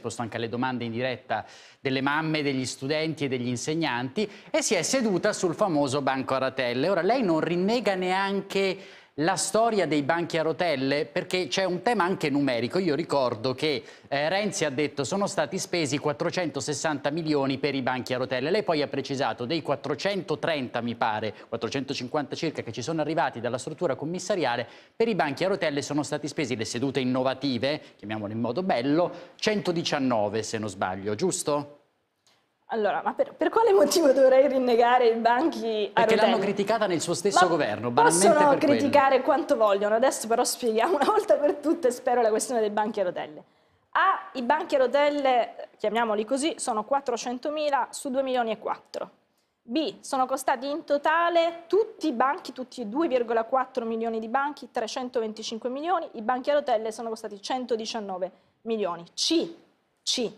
risposto anche alle domande in diretta delle mamme, degli studenti e degli insegnanti, e si è seduta sul famoso banco a rotelle. Ora, lei non rinnega neanche la storia dei banchi a rotelle, perché c'è un tema anche numerico. Io ricordo che eh, Renzi ha detto sono stati spesi 460 milioni per i banchi a rotelle. Lei poi ha precisato dei 430, mi pare, 450 circa, che ci sono arrivati dalla struttura commissariale, per i banchi a rotelle sono stati spesi le sedute innovative, chiamiamole in modo bello, 119 se non sbaglio, giusto? Allora, ma per, per, quale motivo dovrei rinnegare i banchi a Perché l'hanno criticata nel suo stesso ma governo, Possono criticare quello. quanto vogliono, adesso però spieghiamo una volta per tutte, spero, la questione dei banchi a rotelle. A, i banchi a rotelle, chiamiamoli così, sono 400.000 su 2 milioni e 4. B, sono costati in totale tutti i banchi, tutti i 2,4 milioni di banchi, 325 milioni, i banchi a rotelle sono costati 119 milioni. C, C,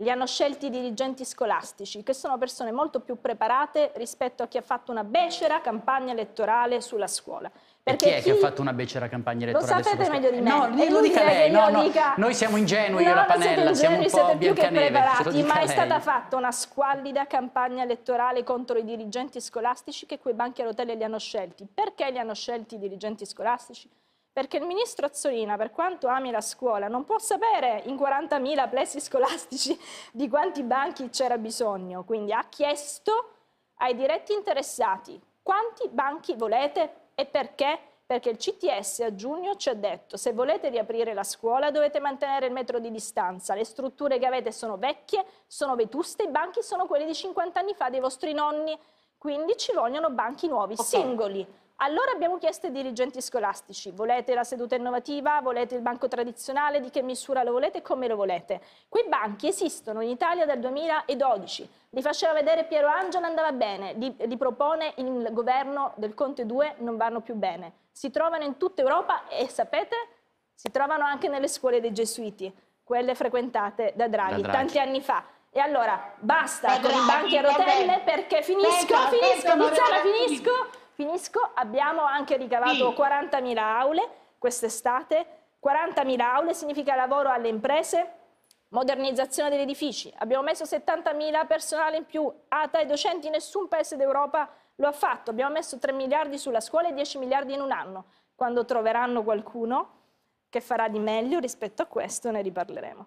li hanno scelti i dirigenti scolastici, che sono persone molto più preparate rispetto a chi ha fatto una becera campagna elettorale sulla scuola. Perché chi è chi... che ha fatto una becera campagna elettorale? Lo sapete meglio di me. No, lo dica lei. No, no. Dica... Noi siamo ingenui, no, io la Panella, siamo un po' siete più che preparati, ma è lei. stata fatta una squallida campagna elettorale contro i dirigenti scolastici che quei banchi a rotelle li hanno scelti. Perché li hanno scelti i dirigenti scolastici? Perché il ministro Azzolina, per quanto ami la scuola, non può sapere in 40.000 plessi scolastici di quanti banchi c'era bisogno, quindi ha chiesto ai diretti interessati quanti banchi volete e perché? Perché il CTS a giugno ci ha detto se volete riaprire la scuola dovete mantenere il metro di distanza, le strutture che avete sono vecchie, sono vetuste, i banchi sono quelli di 50 anni fa dei vostri nonni, quindi ci vogliono banchi nuovi, okay. singoli, allora abbiamo chiesto ai dirigenti scolastici, volete la seduta innovativa, volete il banco tradizionale, di che misura lo volete e come lo volete? Quei banchi esistono in Italia dal 2012, li faceva vedere Piero Angela, andava bene, li, li propone il governo del Conte 2, non vanno più bene. Si trovano in tutta Europa e sapete, si trovano anche nelle scuole dei gesuiti, quelle frequentate da Draghi, da Draghi. tanti anni fa. E allora basta da con Draghi, i banchi a rotelle perché finisco, Venga, finisco, Tiziana, finisco Finisco, abbiamo anche ricavato sì. 40.000 aule quest'estate, 40.000 aule significa lavoro alle imprese, modernizzazione degli edifici, abbiamo messo 70.000 personale in più, ATA e docenti, nessun paese d'Europa lo ha fatto, abbiamo messo 3 miliardi sulla scuola e 10 miliardi in un anno, quando troveranno qualcuno che farà di meglio rispetto a questo ne riparleremo.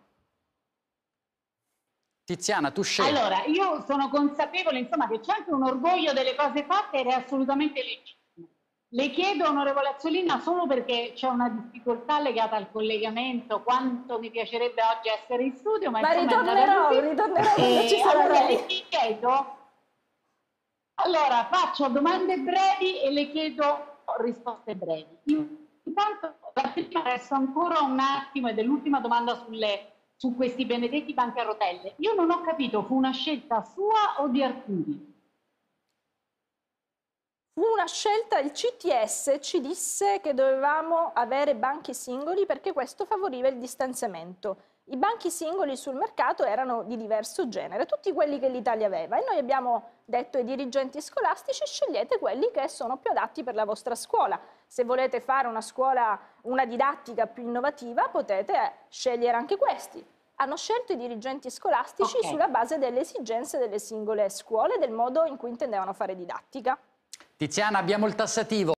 Tiziana, tu scegli. Allora, io sono consapevole insomma, che c'è anche un orgoglio delle cose fatte ed è assolutamente legittimo. Le chiedo, onorevole Azzolina, solo perché c'è una difficoltà legata al collegamento, quanto mi piacerebbe oggi essere in studio, ma, ma insomma, ritornerò, ritornerò e, ci sarà allora, le chiedo, allora faccio domande brevi e le chiedo risposte brevi. Intanto, la prima resto ancora un attimo ed è l'ultima domanda sulle su questi benedetti banchi a rotelle. Io non ho capito, fu una scelta sua o di Arcuri? Fu una scelta, il CTS ci disse che dovevamo avere banchi singoli perché questo favoriva il distanziamento. I banchi singoli sul mercato erano di diverso genere, tutti quelli che l'Italia aveva e noi abbiamo detto ai dirigenti scolastici scegliete quelli che sono più adatti per la vostra scuola. Se volete fare una scuola, una didattica più innovativa potete scegliere anche questi hanno scelto i dirigenti scolastici okay. sulla base delle esigenze delle singole scuole e del modo in cui intendevano fare didattica. Tiziana, abbiamo il tassativo.